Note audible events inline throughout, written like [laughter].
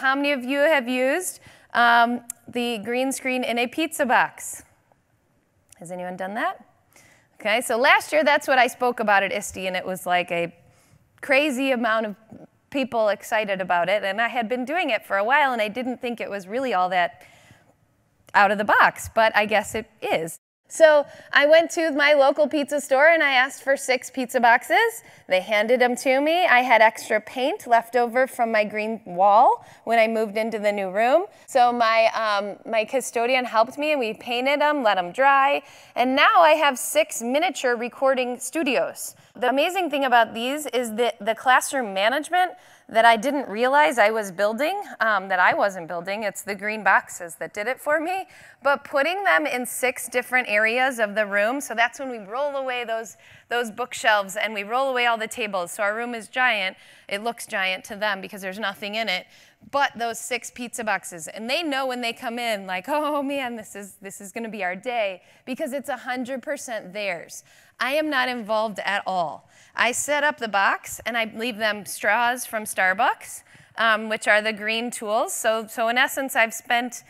how many of you have used um, the green screen in a pizza box? Has anyone done that? Okay, so last year that's what I spoke about at ISTE, and it was like a crazy amount of people excited about it. And I had been doing it for a while, and I didn't think it was really all that out of the box, but I guess it is. So I went to my local pizza store and I asked for six pizza boxes. They handed them to me. I had extra paint left over from my green wall when I moved into the new room. So my, um, my custodian helped me and we painted them, let them dry. And now I have six miniature recording studios. The amazing thing about these is that the classroom management that I didn't realize I was building, um, that I wasn't building. It's the green boxes that did it for me. But putting them in six different areas of the room, so that's when we roll away those, those bookshelves and we roll away all the tables. So our room is giant. It looks giant to them because there's nothing in it but those six pizza boxes. And they know when they come in, like, [laughs] oh man, this is, this is gonna be our day, because it's 100% theirs. I am not involved at all. I set up the box and I leave them straws from Starbucks, um, which are the green tools. So, so in essence, I've spent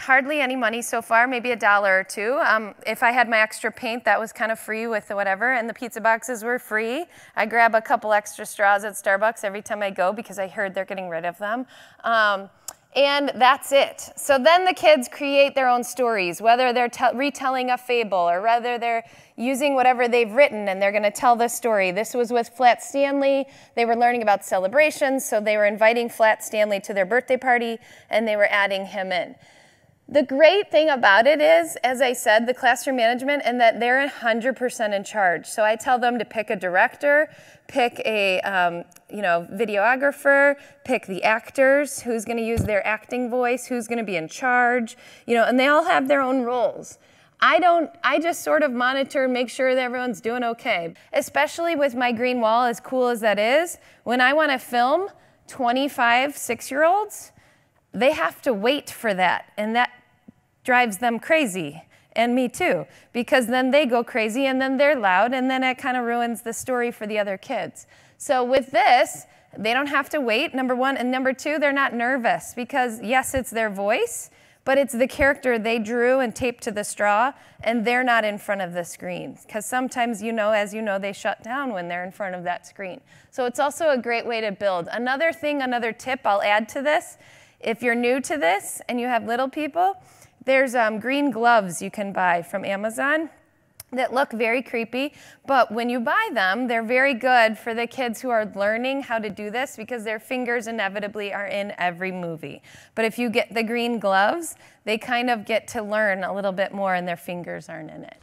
hardly any money so far, maybe a dollar or two. Um, if I had my extra paint, that was kind of free with whatever, and the pizza boxes were free. I grab a couple extra straws at Starbucks every time I go because I heard they're getting rid of them. Um, and that's it. So then the kids create their own stories, whether they're retelling a fable or whether they're using whatever they've written and they're going to tell the story. This was with Flat Stanley. They were learning about celebrations, so they were inviting Flat Stanley to their birthday party and they were adding him in. The great thing about it is, as I said, the classroom management and that they're 100% in charge. So I tell them to pick a director, pick a um, you know videographer, pick the actors, who's going to use their acting voice, who's going to be in charge, you know, and they all have their own roles. I don't, I just sort of monitor and make sure that everyone's doing okay. Especially with my green wall, as cool as that is, when I want to film 25 six year olds, they have to wait for that. And that drives them crazy and me too, because then they go crazy and then they're loud and then it kind of ruins the story for the other kids. So with this, they don't have to wait, number one. And number two, they're not nervous because yes, it's their voice, but it's the character they drew and taped to the straw and they're not in front of the screen. Because sometimes, you know, as you know, they shut down when they're in front of that screen. So it's also a great way to build. Another thing, another tip I'll add to this, if you're new to this and you have little people, there's um, green gloves you can buy from Amazon that look very creepy, but when you buy them, they're very good for the kids who are learning how to do this because their fingers inevitably are in every movie. But if you get the green gloves, they kind of get to learn a little bit more and their fingers aren't in it.